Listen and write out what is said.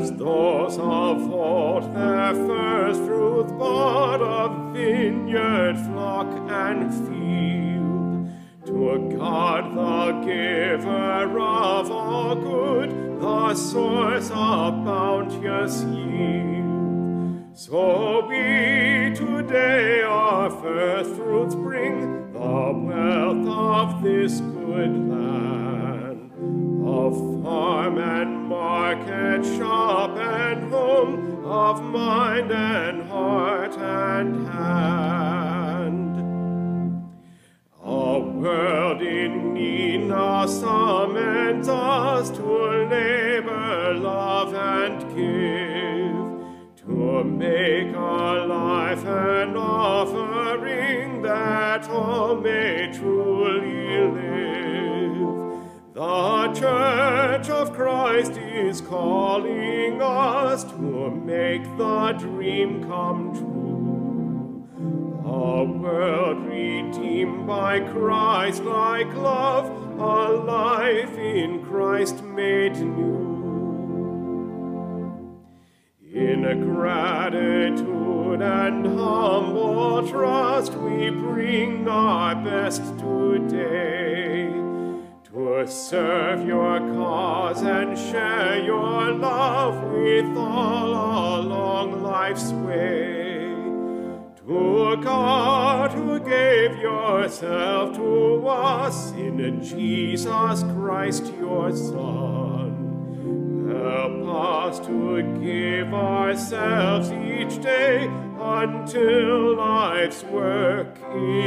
behold their first fruits bud of vineyard, flock, and field. To God the giver of all good, the source of bounteous yield. So we today our first fruits bring, the wealth of this good land, of mind and heart and hand. A world in need now summons us to labor, love, and give, to make our life an offering that all may truly live. The Church of Christ is calling us to make the dream come true. A world redeemed by Christ like love, a life in Christ made new. In gratitude and humble trust, we bring our best today serve your cause and share your love with all along life's way. To a God who gave yourself to us in Jesus Christ your Son. Help us to give ourselves each day until life's work is.